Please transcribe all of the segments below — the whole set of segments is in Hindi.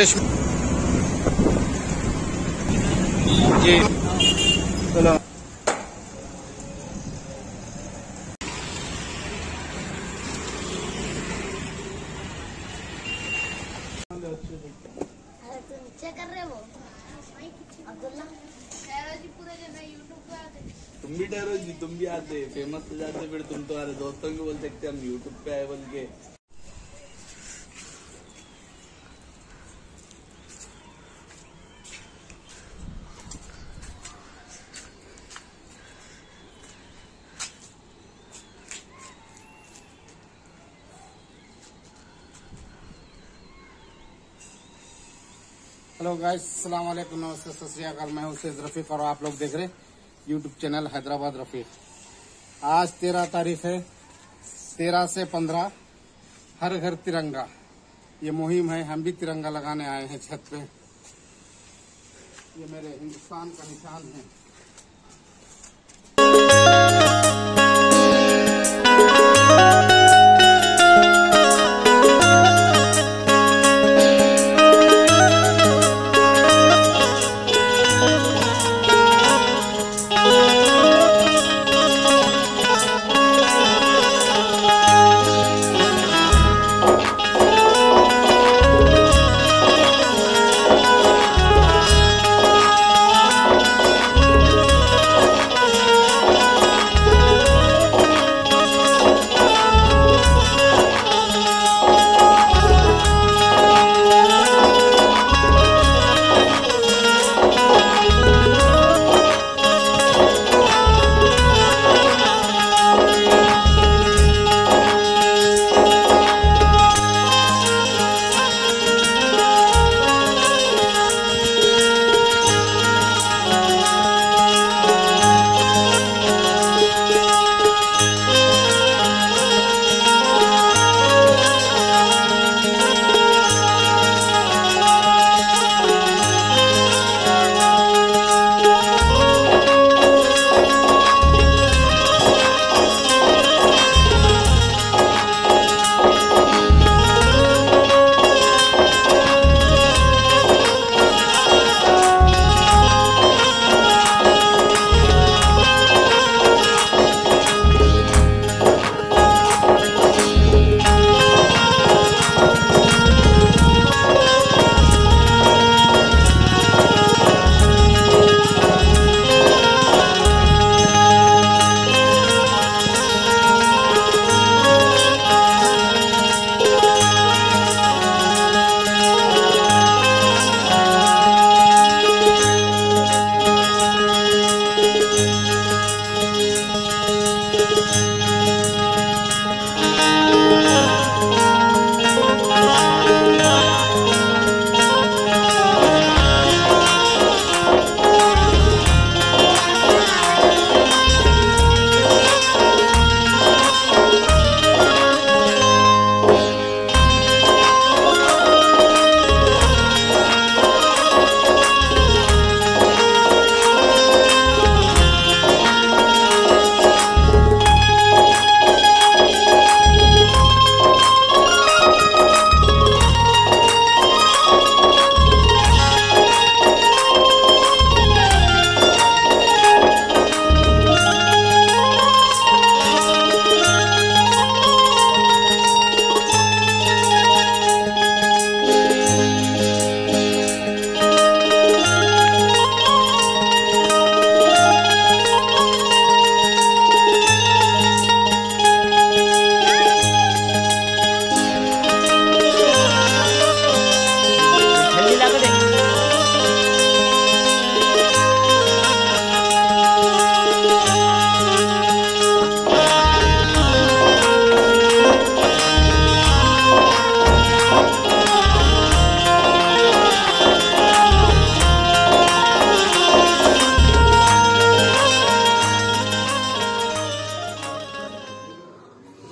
विशेष जी। तू रहे तुम भी डरो जी तुम भी आते। फ़ेमस हो जाते फिर तुम तो हमारे दोस्तों को बोल सकते हम यूट्यूब पे आए बोल के। हेलो गाइस सलाम वालेकुम नमस्ते सत श्रीकाल मैं उसे रफीक और आप लोग देख रहे यूट्यूब चैनल हैदराबाद रफीक। आज तेरह तारीख है। तेरह से पंद्रह, हर घर तिरंगा। ये मुहिम है। हम भी तिरंगा लगाने आए हैं छत पे। ये मेरे हिंदुस्तान का निशान है।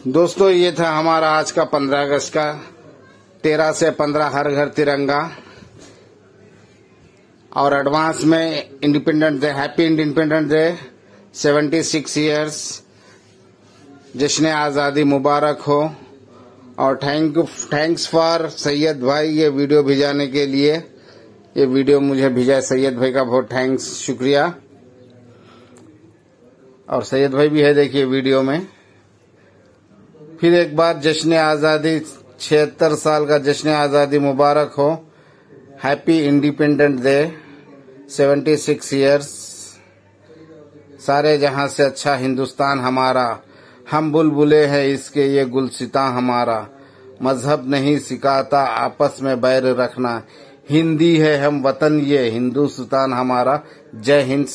दोस्तों, ये था हमारा आज का पंद्रह अगस्त का, तेरह से पंद्रह हर घर तिरंगा। और एडवांस में independent day happy independent day seventy six years जश्न आज़ादी मुबारक हो। और थैंक थैंक्स फॉर सैयद भाई ये वीडियो भिजाने के लिए। ये वीडियो मुझे भिजा सैयद भाई का, बहुत थैंक्स शुक्रिया। और सैयद भाई भी है देखिए वीडियो में। फिर एक बार जश्न आज़ादी, छिहत्तर साल का जश्न आज़ादी मुबारक हो। हैप्पी इंडिपेंडेंट डे 76 इयर्स सारे जहाँ से अच्छा हिंदुस्तान हमारा, हम बुलबुले हैं इसके ये गुलसिता हमारा। मज़हब नहीं सिखाता, आपस में बैर रखना। हिंदी है हम वतन, ये हिंदुस्तान हमारा। जय हिंद